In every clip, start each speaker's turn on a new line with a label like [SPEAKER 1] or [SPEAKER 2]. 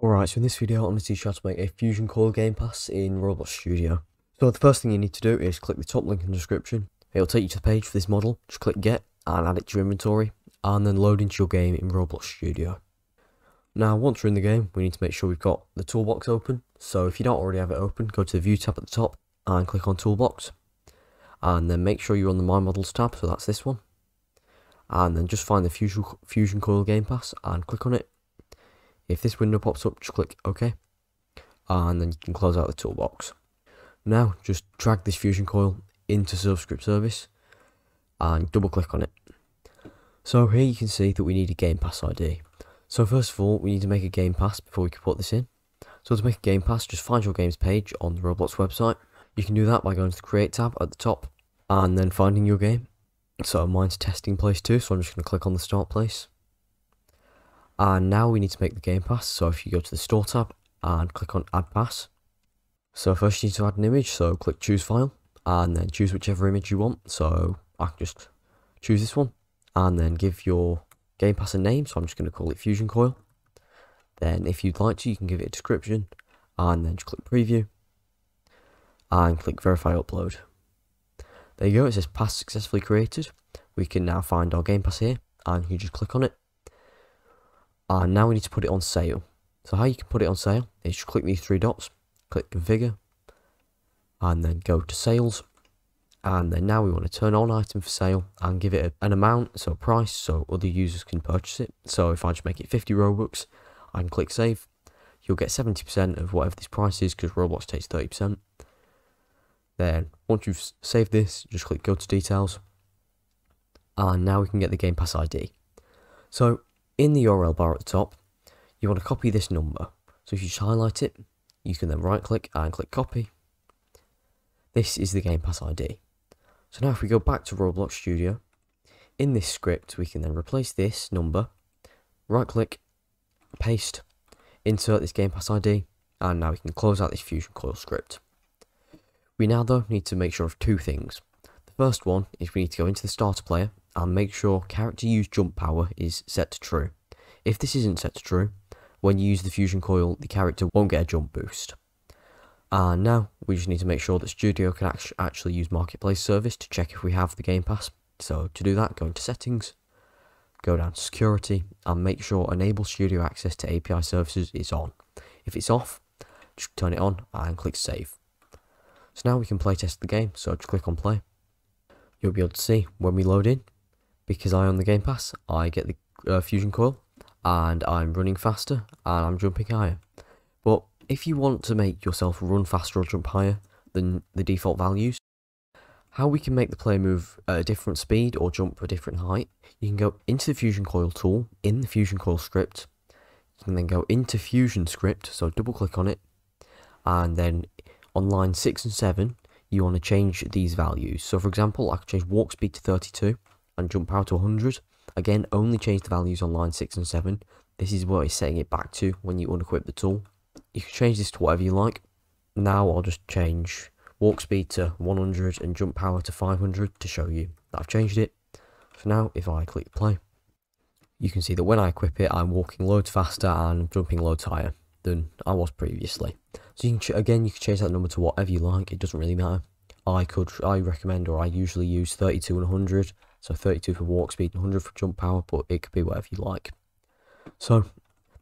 [SPEAKER 1] Alright, so in this video I'm going to teach you how to make a Fusion Coil Game Pass in Roblox Studio. So the first thing you need to do is click the top link in the description. It'll take you to the page for this model. Just click get and add it to your inventory and then load into your game in Roblox Studio. Now once we're in the game we need to make sure we've got the toolbox open. So if you don't already have it open, go to the view tab at the top and click on toolbox. And then make sure you're on the My Models tab, so that's this one. And then just find the Fusion, Fusion Coil Game Pass and click on it if this window pops up, just click OK. And then you can close out the toolbox. Now, just drag this fusion coil into ServerScriptService and double click on it. So here you can see that we need a Game Pass ID. So first of all, we need to make a Game Pass before we can put this in. So to make a Game Pass, just find your games page on the Roblox website. You can do that by going to the Create tab at the top and then finding your game. So mine's Testing Place 2, so I'm just going to click on the Start Place. And now we need to make the game pass. So if you go to the store tab and click on add pass. So first you need to add an image. So click choose file and then choose whichever image you want. So I can just choose this one and then give your game pass a name. So I'm just going to call it Fusion Coil. Then if you'd like to, you can give it a description and then just click preview and click verify upload. There you go, it says pass successfully created. We can now find our game pass here and you just click on it and now we need to put it on sale. So how you can put it on sale is just click these three dots, click configure, and then go to sales. And then now we want to turn on item for sale and give it an amount, so a price, so other users can purchase it. So if I just make it 50 Robux, I can click save. You'll get 70% of whatever this price is because Roblox takes 30%. Then once you've saved this, just click go to details. And now we can get the Game Pass ID. So in the URL bar at the top, you want to copy this number. So if you just highlight it, you can then right click and click copy. This is the Game Pass ID. So now if we go back to Roblox Studio, in this script we can then replace this number, right click, paste, insert this Game Pass ID, and now we can close out this Fusion Coil script. We now though need to make sure of two things. The first one is we need to go into the starter player and make sure character use jump power is set to true. If this isn't set to true, when you use the fusion coil, the character won't get a jump boost. And now we just need to make sure that Studio can actually use Marketplace service to check if we have the Game Pass. So to do that, go into settings, go down to security, and make sure enable Studio access to API services is on. If it's off, just turn it on and click save. So now we can play test the game, so just click on play. You'll be able to see when we load in, because I own the Game Pass, I get the uh, Fusion Coil, and I'm running faster, and I'm jumping higher. But if you want to make yourself run faster or jump higher than the default values, how we can make the player move at a different speed or jump a different height, you can go into the Fusion Coil tool in the Fusion Coil script. You can then go into Fusion script, so double click on it, and then on line 6 and 7, you want to change these values. So for example, I can change walk speed to 32, and jump power to 100. Again, only change the values on line 6 and 7. This is what it's setting it back to when you unequip the tool. You can change this to whatever you like. Now I'll just change walk speed to 100 and jump power to 500 to show you that I've changed it. So now if I click play, you can see that when I equip it, I'm walking loads faster and jumping loads higher than I was previously. So you can again, you can change that number to whatever you like. It doesn't really matter. I could, I recommend, or I usually use 32 and 100 so 32 for walk speed, 100 for jump power, but it could be whatever you like. So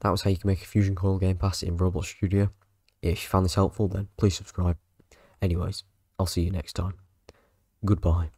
[SPEAKER 1] that was how you can make a Fusion Coil Game Pass in Roblox Studio. If you found this helpful, then please subscribe. Anyways, I'll see you next time. Goodbye.